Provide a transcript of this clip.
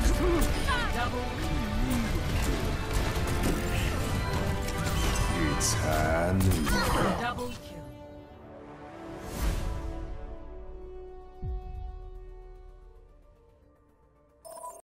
It's Hanu. Double